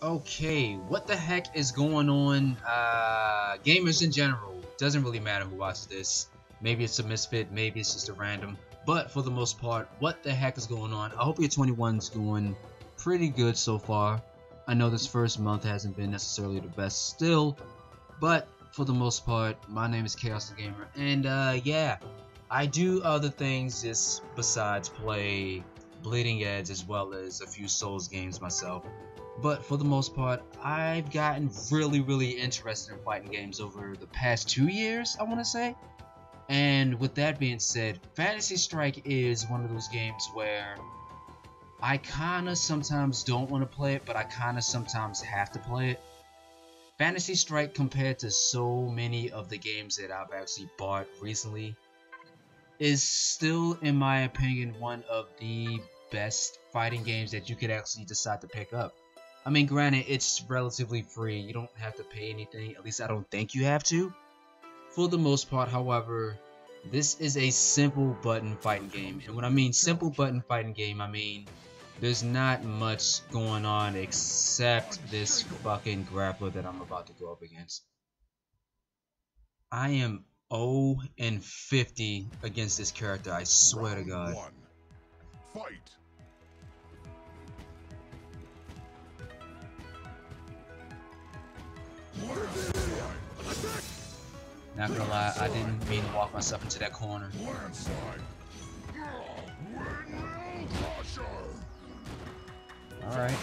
Okay, what the heck is going on? Uh, gamers in general, doesn't really matter who watches this. Maybe it's a misfit, maybe it's just a random. But for the most part, what the heck is going on? I hope your 21's going pretty good so far. I know this first month hasn't been necessarily the best still, but for the most part, my name is Chaos the Gamer, and uh, yeah, I do other things just besides play Bleeding Edge as well as a few Souls games myself. But for the most part, I've gotten really, really interested in fighting games over the past two years, I want to say. And with that being said, Fantasy Strike is one of those games where I kinda sometimes don't want to play it, but I kinda sometimes have to play it. Fantasy Strike compared to so many of the games that I've actually bought recently is still, in my opinion, one of the best fighting games that you could actually decide to pick up. I mean, granted, it's relatively free. You don't have to pay anything. At least I don't think you have to. For the most part, however, this is a simple button fighting game. And when I mean simple button fighting game, I mean there's not much going on except this fucking grappler that I'm about to go up against. I am 0 and 50 against this character, I swear to God. Fight. Not gonna lie, I didn't mean to walk myself into that corner. Alright.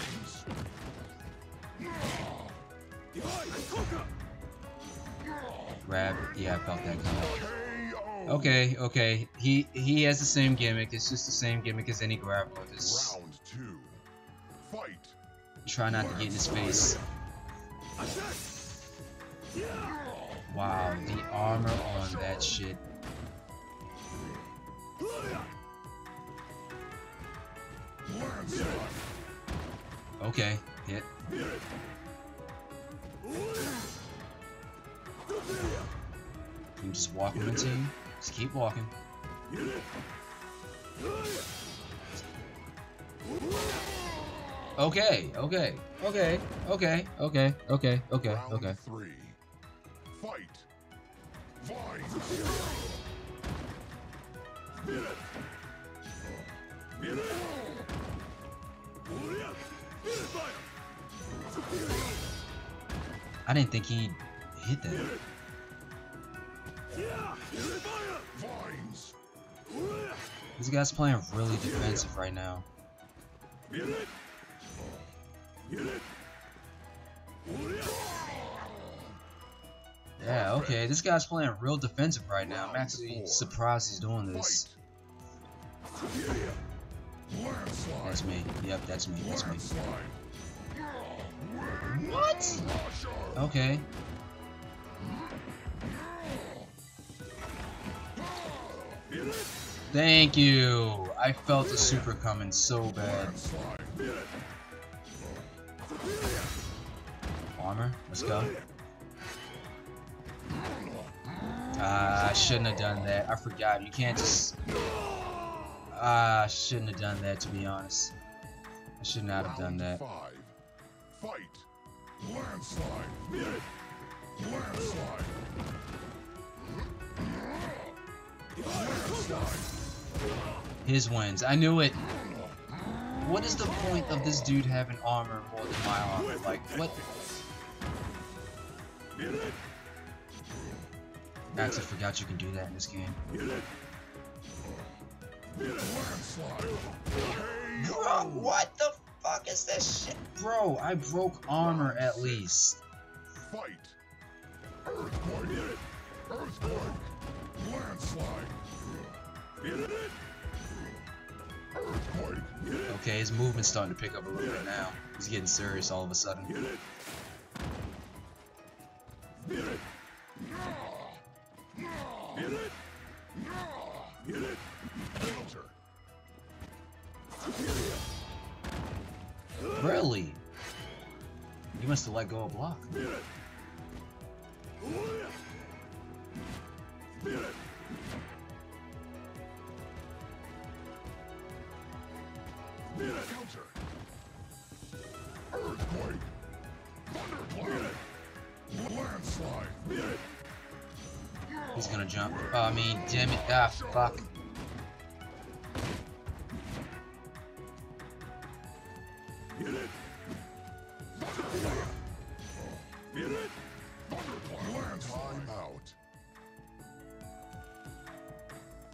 Grab. Yeah, I felt that coming. Okay, okay. He he has the same gimmick. It's just the same gimmick as any grappler. Just Round two. Fight. Try not to get in his face. Wow, the armor on that shit. Okay, hit. You just walking into you. Just keep walking. Okay, okay, okay, okay, okay, okay, okay, okay. Three. Fight. I didn't think he'd hit that. This guy's playing really defensive right now. Yeah, okay, this guy's playing real defensive right now. I'm actually surprised he's doing this. That's me. Yep, that's me. That's me. What? Okay. Thank you. I felt the super coming so bad. Armor, let's go. Shouldn't have done that. I forgot. You can't just... Ah, uh, I shouldn't have done that, to be honest. I should not have done that. Five. Fight. Landslide. Landslide. His wins. I knew it. What is the point of this dude having armor more than my armor? Like, what? I actually forgot you can do that in this game. Bro, what the fuck is this shit? Bro, I broke armor at least. Fight. Earthquake. Earthquake. Landslide. Okay, his movement's starting to pick up a little bit now. He's getting serious all of a sudden. bonus to let go of block. He's gonna jump. Oh, I mean, damn it. Ah, fuck.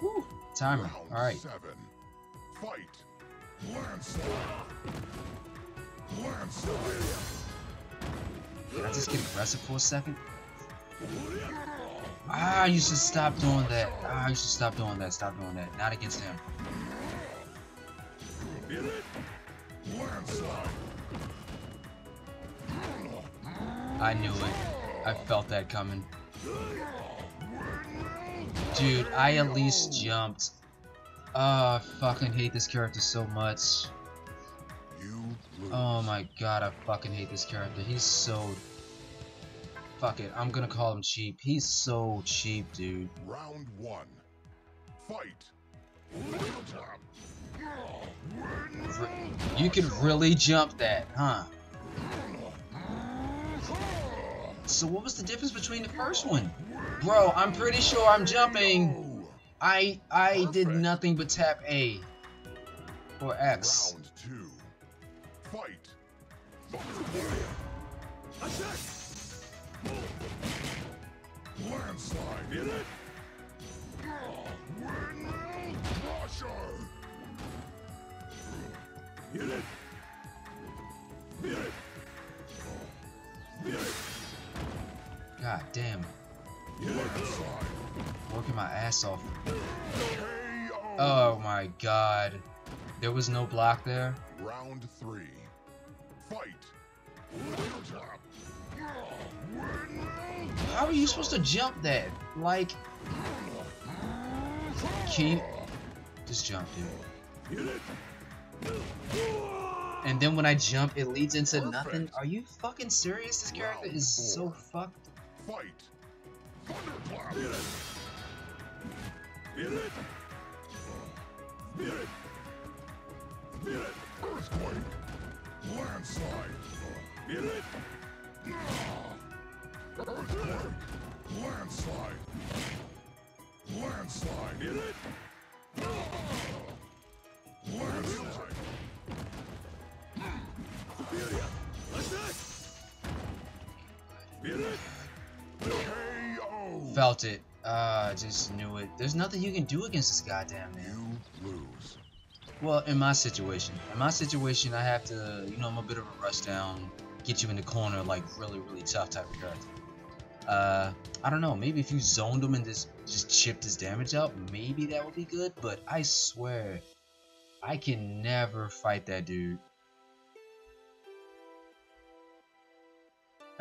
Woo, timer. All right. Seven. Fight. Landslide. Landslide. Can I just get aggressive for a second? Ah, you should stop doing that. Ah, you should stop doing that. Stop doing that. Not against him. Landslide. I knew it. I felt that coming. Dude, I at least jumped. Oh, I fucking hate this character so much. Oh my god, I fucking hate this character. He's so... Fuck it, I'm gonna call him cheap. He's so cheap, dude. Round one. Fight. You can really jump that, huh? So what was the difference between the first one? Bro, I'm pretty sure I'm jumping. I I did nothing but tap A. Or X. Round two. Fight. Landslide. It. Crusher. Hit it. Damn. Working my ass off. Oh my god. There was no block there. Round three. Fight. How are you supposed to jump that? Like, keep just jump, dude? And then when I jump, it leads into nothing. Are you fucking serious? This character is so fucked. Fight. Thunderclap. Felt it. Uh, I just knew it. There's nothing you can do against this goddamn man. You lose. Well, in my situation, in my situation, I have to, you know, I'm a bit of a rush down, get you in the corner, like really, really tough type of character. Uh, I don't know. Maybe if you zoned him and just just chipped his damage out, maybe that would be good. But I swear, I can never fight that dude.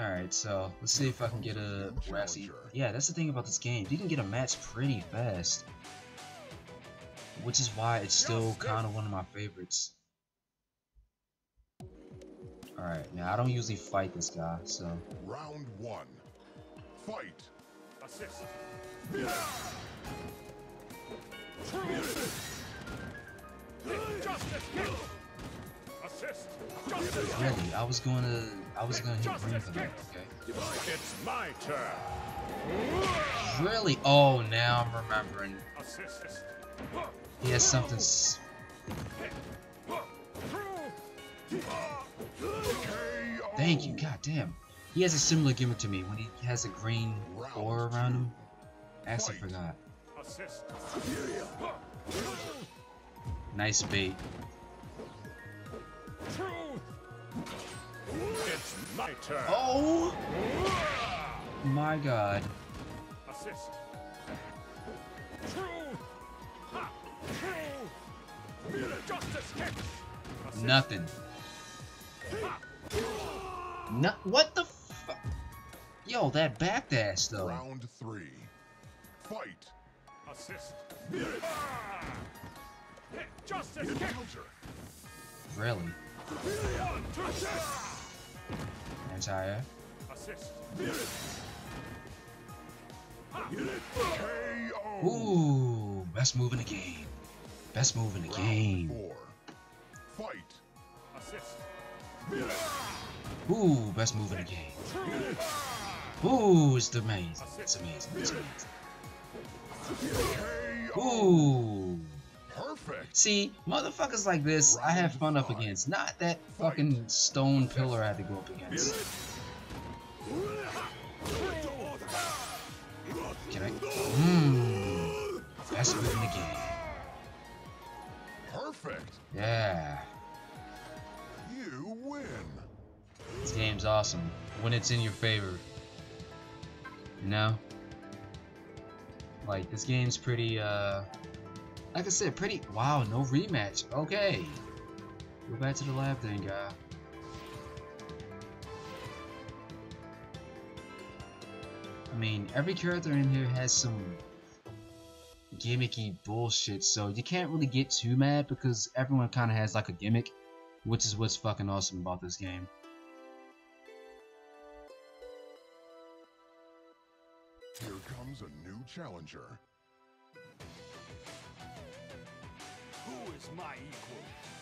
Alright, so let's see if I can get a Rassy. Yeah, that's the thing about this game. You can get a match pretty fast. Which is why it's still kind of one of my favorites. Alright, now I don't usually fight this guy, so. Round one. Fight. Assist. Justice Justice. Really, I was going to. I was going to hit green for that, okay? It's my turn. Really? Oh, now I'm remembering. He has something. Thank you, god damn. He has a similar gimmick to me when he has a green aura around him. I actually forgot. Nice bait. It's my turn. Oh my god. Assist. Ha. Justice kick. Assist. Nothing. No, what the fu- Yo, that backdash though. Round three. Fight. Assist. Ah. Justice kick. Really? One, two, six. Anti Assist. Ooh, best move in the game. Best move in the game. four. Fight. Ooh, best move in the game. Ooh, it's amazing. It's amazing. It's amazing. Ooh. Perfect. See, motherfuckers like this, I have fun up against. Not that fucking stone pillar I had to go up against. Can I? Mmm. Best move in the game. Perfect. Yeah. You win. This game's awesome when it's in your favor. You know? Like, this game's pretty, uh... Like I said, pretty... Wow, no rematch. Okay. Go back to the lab then, guy. I mean, every character in here has some gimmicky bullshit, so you can't really get too mad because everyone kind of has like a gimmick, which is what's fucking awesome about this game. Here comes a new challenger. Is my equal?